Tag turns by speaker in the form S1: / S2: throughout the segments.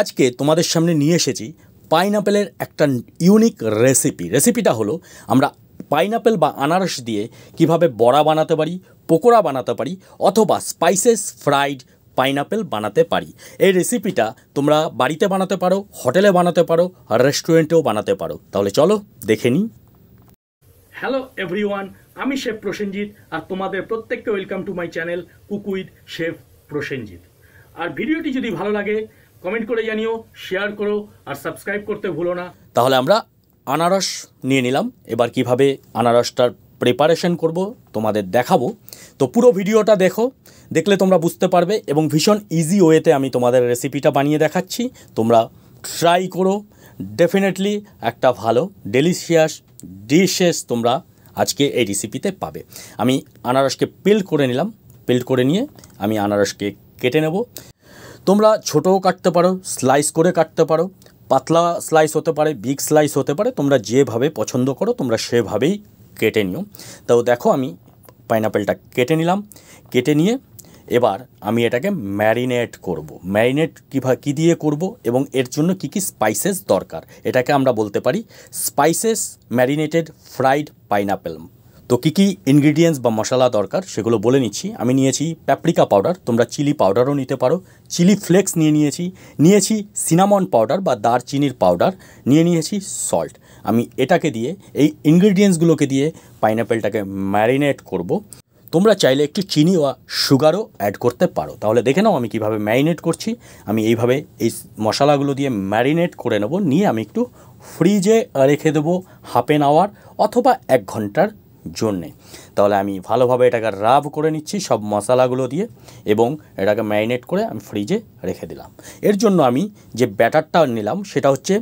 S1: আজকে তোমাদের সামনে নিয়ে এসেছি পাইনাপেলের একটা ইউনিক রেসিপি রেসিপিটা হলো, আমরা পাইনাপেল বা আনারস দিয়ে কীভাবে বড়া বানাতে পারি, পকোড়া বানাতে পারি, অথবা স্পাইসেস ফ্রাইড পাইনাপেল বানাতে পারি। এই রেসিপিটা তোমরা বাড়িতে বানাতে পারো, হোটেলে বানাতে পারো রেস্টুরেন্টেও বানাতে পারো। তাহলে চলো, দেখে নিই।
S2: হ্যালো এভরিওয়ান আমি শেফ প্রসেনজিৎ আর তোমাদের প্রত্যেককে welcome to my channel cook chef Prosenjit আর ভিডিওটি যদি ভালো লাগে কমেন্ট করে জানিও, শেয়ার করো আর সাবস্ক্রাইব করতে ভুলো না।
S1: তাহলে আমরা আনারস নিয়ে নিলাম। এবার কীভাবে আনারসটার প্রিপারেশন করব তোমাদের দেখাবো। তো পুরো ভিডিওটা দেখো, দেখলে তোমরা বুঝতে পারবে এবং ভীষণ ইজি ওয়েতে আমি তোমাদের রেসিপিটা বানিয়ে দেখাচ্ছি। তোমরা ট্রাই করো ডেফিনেটলি একটা ভালো ডেলিশিয়াস ডিশেস তোমরা আজকে এই রেসিপিতে পাবে। আমি আনারসকে পিল করে নিলাম। পিল করে নিয়ে আমি আনারসকে কেটে নেব। তোমরা ছোটও কাটতে পারো স্লাইস করে কাটতে পারো, পাতলা স্লাইস হতে পারে বিগ স্লাইস হতে পারে, তোমরা যেভাবে পছন্দ করো, তোমরা সেভাবেই কেটে নিও। তো দেখো আমি পাইনাপেলটা কেটে নিলাম, কেটে নিয়ে এবার আমি এটাকে ম্যারিনেট করব। ম্যারিনেট কীভাবে কী দিয়ে করব এবং এর জন্য কি কি স্পাইসেস দরকার? এটাকে আমরা বলতে পারি স্পাইসেস ম্যারিনেটেড ফ্রাইড পাইনাপেল তো কী কী ইনগ্রিডিয়েন্টস বা মশলা দরকার সেগুলো বলে নিচ্ছি। আমি নিয়েছি প্যাপ্রিকা পাউডার তোমরা চিলি পাউডারও নিতে পারো। চিলি ফ্লেক্স নিয়ে নিয়েছি। নিয়েছি সিনামন পাউডার বা দারচিনির পাউডার নিয়ে নিয়েছি সল্ট আমি এটাকে দিয়ে, এই ইনগ্রিডিয়েন্টসগুলোকে দিয়ে পাইনাপেলটাকে ম্যারিনেট করব। তোমরা চাইলে একটু চিনি বা সুগারও অ্যাড করতে পারো। তাহলে দেখে নাও আমি কীভাবে ম্যারিনেট করছি। আমি এইভাবে এই মশলাগুলো দিয়ে ম্যারিনেট করে নেব। নিয়ে আমি একটু ফ্রিজে রেখে দেবো হাফ এন আওয়ার অথবা এক ঘণ্টার জন্যে তাহলে আমি ভালোভাবে এটাকে রাব করে নিচ্ছি সব মশলাগুলো দিয়ে এবং এটাকে ম্যারিনেট করে আমি ফ্রিজে রেখে দিলাম। এর জন্য আমি যে ব্যাটারটা নিলাম সেটা হচ্ছে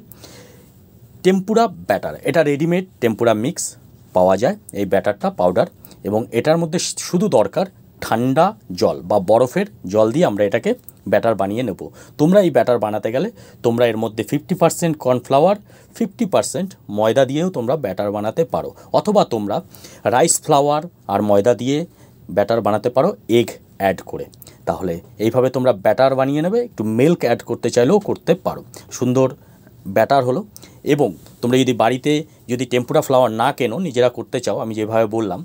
S1: টেম্পুরা ব্যাটার। এটা রেডিমেড টেম্পুরা মিক্স পাওয়া যায় এই ব্যাটারটা, পাউডার এবং এটার মধ্যে শুধু দরকার ঠান্ডা জল বা বরফের জল দিয়ে আমরা এটাকে ব্যাটার বানিয়ে নেব। তোমরা এই ব্যাটার বানাতে গেলে তোমরা এর মধ্যে fifty percent cornflour fifty percent ময়দা দিয়েও তোমরা ব্যাটার বানাতে পারো। অথবা তোমরা রাইস ফ্লাওয়ার আর ময়দা দিয়ে ব্যাটার বানাতে পারো এগ অ্যাড করে। তাহলে এইভাবে তোমরা ব্যাটার বানিয়ে নেবে, একটু মিল্ক অ্যাড করতে চাইলেও করতে পারো। সুন্দর ব্যাটার হলো। এবং তোমরা যদি বাড়িতে যদি টেম্পুরা ফ্লাওয়ার না কেনো, নিজেরা করতে চাও, আমি যেভাবে বললাম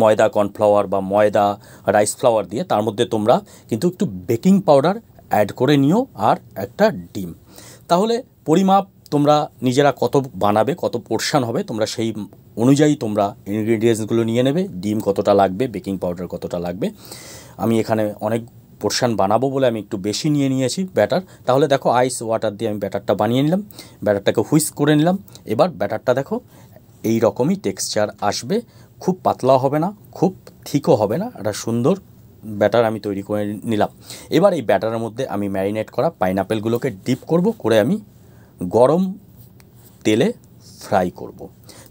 S1: ময়দা কর্নফ্লাওয়ার বা ময়দা রাইস ফ্লাওয়ার দিয়ে তার মধ্যে তোমরা কিন্তু একটু বেকিং পাউডার অ্যাড করে নিও আর একটা ডিম। তাহলে পরিমাপ তোমরা নিজেরা কত বানাবে, কত পোর্শান হবে, তোমরা সেই অনুযায়ী তোমরা ইনগ্রিডিয়েন্টসগুলো নিয়ে নেবে, ডিম কতটা লাগবে বেকিং পাউডার কতটা লাগবে। আমি এখানে অনেক পোর্শান বানাবো বলে আমি একটু বেশি নিয়ে নিয়েছি ব্যাটার তাহলে দেখো আইস ওয়াটার দিয়ে আমি ব্যাটারটা বানিয়ে নিলাম, ব্যাটারটাকে হুইস্ক করে নিলাম। এবার ব্যাটারটা দেখো, এই রকমই টেক্সচার আসবে। খুব পাতলাও হবে না, খুব থিকও হবে না, একটা সুন্দর ব্যাটার আমি তৈরি করে নিলাম। এবার এই ব্যাটারের মধ্যে আমি ম্যারিনেট করা পাইনাপেলগুলোকে ডিপ করব, করে আমি গরম তেলে ফ্রাই করব।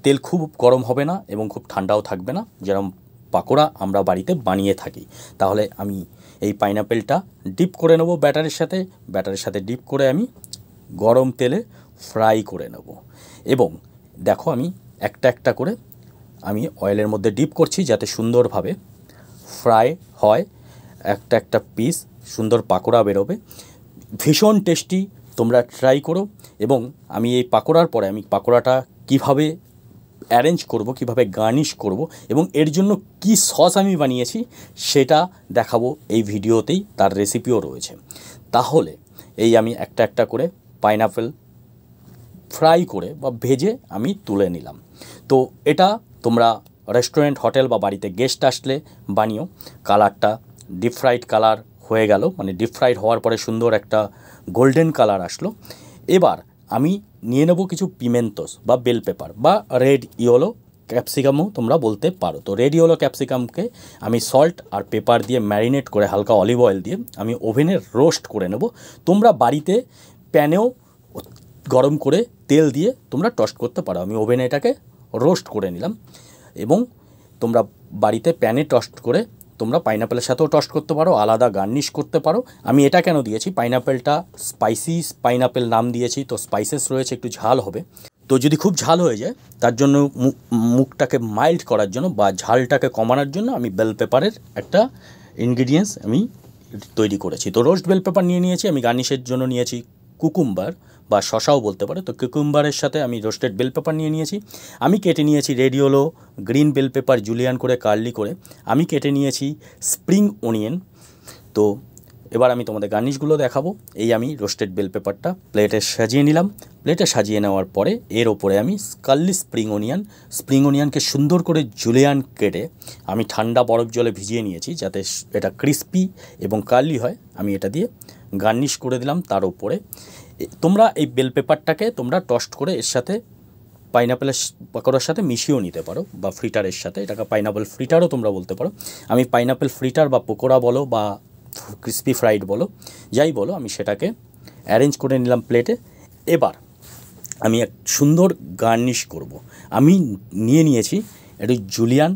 S1: তেল খুব গরম হবে না এবং খুব ঠান্ডাও থাকবে না যেরকম পাকোড়া আমরা বাড়িতে বানিয়ে থাকি। তাহলে আমি এই পাইনাপেলটা ডিপ করে নেব ব্যাটারের সাথে ব্যাটারের সাথে ডিপ করে আমি গরম তেলে ফ্রাই করে নেব। এবং দেখো আমি একটা একটা করে আমি অয়েলের মধ্যে ডিপ করছি যাতে সুন্দরভাবে ফ্রাই হয়। একটা একটা পিস সুন্দর পাকোড়া বেরোবে। ভীষণ টেস্টি, তোমরা ট্রাই করো। এবং আমি এই পাকোড়ার পরে আমি পাকোড়াটা কীভাবে অ্যারেঞ্জ করব, কীভাবে গার্নিশ করব এবং এর জন্য কি সস আমি বানিয়েছি সেটা দেখাবো এই ভিডিওতেই, তার রেসিপিও রয়েছে। তাহলে এই আমি একটা একটা করে পাইনাপেল ফ্রাই করে বা ভেজে আমি তুলে নিলাম। তো এটা তোমরা রেস্টুরেন্ট হোটেল বা বাড়িতে গেস্ট আসলে বানিও। কালারটা ডিপ ফ্রাইড কালার হয়ে গেল। মানে ডিপ ফ্রাইড হওয়ার পরে সুন্দর একটা গোল্ডেন কালার আসলো। এবার আমি নিয়ে নেব কিছু পিমেন্টোস বা বেল পেপার বা রেড ইয়েলো ক্যাপসিকামও তোমরা বলতে পারো। তো রেড ইয়েলো ক্যাপসিকামকে আমি সল্ট আর পেপার দিয়ে ম্যারিনেট করে হালকা অলিভ অয়েল দিয়ে আমি ওভেনে রোস্ট করে নেব। তোমরা বাড়িতে প্যানেও গরম করে তেল দিয়ে তোমরা টস্ট করতে পারো। আমি ওভেনে এটাকে রোস্ট করে নিলাম এবং তোমরা বাড়িতে প্যানে টস্ট করে তোমরা পাইনাপেলের সাথেও টস্ট করতে পারো, আলাদা গার্নিশ করতে পারো। আমি এটা কেন দিয়েছি? পাইনাপেলটা স্পাইসি পাইনাপেল নাম দিয়েছি, তো স্পাইসেস রয়েছে, একটু ঝাল হবে। তো যদি খুব ঝাল হয়ে যায়, তার জন্য মুখটাকে মাইল্ড করার জন্য বা ঝালটাকে কমানোর জন্য আমি বেল পেপারের একটা ইনগ্রিডিয়েন্টস আমি তৈরি করেছি। তো রোস্ট বেল পেপার নিয়ে নিয়েছি, আমি গার্নিশের জন্য নিয়েছি কুকুম্বার বা শশাও বলতে পারো। তো কুকুম্বারের সাথে আমি রোস্টেড বেল পেপার নিয়ে নিয়েছি। আমি কেটে নিয়েছি রেডিওলো গ্রিন বেল পেপার জুলিয়ান করে কার্লি করে। আমি কেটে নিয়েছি স্প্রিং অনিয়ন তো এবার আমি তোমাদের গার্নিশগুলো দেখাবো। এই আমি রোস্টেড বেল পেপারটা প্লেটে সাজিয়ে নিলাম। প্লেটে সাজিয়ে নেওয়ার পরে এর ওপরে আমি কার্লি স্প্রিং অনিয়ন স্প্রিং অনিয়নকে সুন্দর করে জুলিয়ান কেটে আমি ঠান্ডা বরফ জলে ভিজিয়ে নিয়েছি যাতে এটা ক্রিস্পি এবং কার্লি হয়। আমি এটা দিয়ে গার্নিশ করে দিলাম তার উপরে এ- তোমরা এই বেল পেপারটাকে তোমরা টস্ট করে এর সাথে পাইনাপেলের পাকোড়ার সাথে মিশিয়েও নিতে পারো বা ফ্রিটারের সাথে। এটাকে পাইনাপেল ফ্রিটারও তোমরা বলতে পারো। আমি পাইনাপেল ফ্রিটার বা পকোড়া বলো বা ক্রিস্পি ফ্রাইড বলো, যাই বলো, আমি সেটাকে অ্যারেঞ্জ করে নিলাম প্লেটে এবার আমি এক সুন্দর গার্নিশ করব। আমি নিয়ে নিয়েছি একটু জুলিয়ান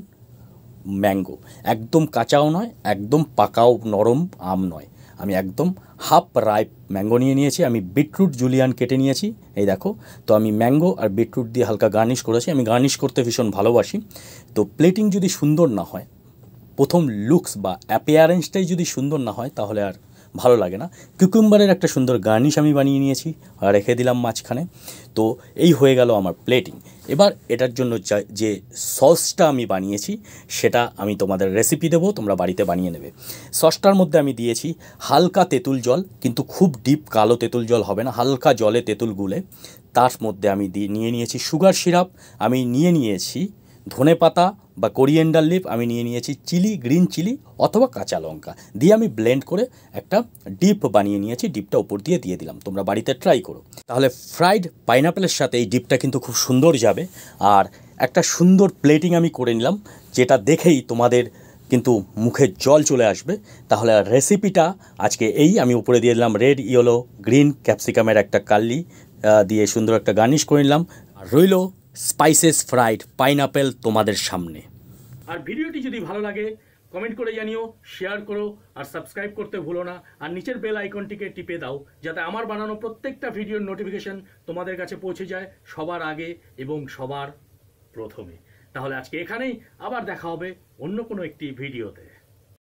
S1: ম্যাঙ্গো একদম কাঁচাও নয়, একদম পাকাও নরম আম নয়। আমি একদম হাফ রাইপ ম্যাঙ্গো নিয়ে নিয়েছি, আমি বিটরুট জুলিয়ান কেটে নিয়েছি, এই দেখো। তো আমি ম্যাঙ্গো আর বিটরুট দিয়ে হালকা গার্নিশ করেছি, আমি গার্নিশ করতে ভীষণ ভালোবাসি। তো প্লেটিং যদি সুন্দর না হয়, প্রথম লুকস বা অ্যাপিয়ারেন্সটাই যদি সুন্দর না হয়, তাহলে আর ভালো লাগে না। কিউকুম্বারের একটা সুন্দর গার্নিশ আমি বানিয়ে নিয়েছি আর রেখে দিলাম মাঝখানে। তো এই হয়ে গেল আমার প্লেটিং এবার এটার জন্য যা- সসটা আমি বানিয়েছি, সেটা আমি তোমাদের রেসিপি দেবো, তোমরা বাড়িতে বানিয়ে নেবে। সসটার মধ্যে আমি দিয়েছি হালকা তেঁতুল জল, কিন্তু খুব ডিপ কালো তেঁতুল জল হবে না, হালকা জলে তেঁতুল গুলে। তার মধ্যে আমি দিয়ে নিয়ে নিয়েছি সুগার সিরাপ আমি নিয়ে নিয়েছি ধনে পাতা বা কোরিয়েন্ডার লিপ আমি নিয়ে নিয়েছি চিলি গ্রিন চিলি অথবা কাঁচা লঙ্কা। দিয়ে আমি ব্লেন্ড করে একটা ডিপ বানিয়ে নিয়েছি ডিপটা উপর দিয়ে দিয়ে দিলাম। তোমরা বাড়িতে ট্রাই করো। তাহলে ফ্রাইড পাইনাপেলের সাথে এই ডিপটা কিন্তু খুব সুন্দর যাবে। আর একটা সুন্দর প্লেটিং আমি করে নিলাম, যেটা দেখেই তোমাদের কিন্তু মুখে জল চলে আসবে। তাহলে রেসিপিটা আজকে এই, আমি উপরে দিয়ে দিলাম রেড ইয়েলো গ্রিন ক্যাপসিকামের একটা কাল্লি দিয়ে সুন্দর একটা গার্নিশ করে নিলাম। আর রইল স্পাইসেস ফ্রাইড পাইনাপেল তোমাদের সামনে।
S2: আর ভিডিওটি যদি ভালো লাগে, কমেন্ট করে জানিও, শেয়ার করো, আর সাবস্ক্রাইব করতে ভুলো না। আর নিচের বেল আইকনটিকে টিপে দাও, যাতে আমার বানানো প্রত্যেকটা ভিডিওর নোটিফিকেশন তোমাদের কাছে পৌঁছে যায় সবার আগে এবং সবার প্রথমে। তাহলে আজকে এখানেই আবার দেখা হবে অন্য কোনো একটি ভিডিওতে।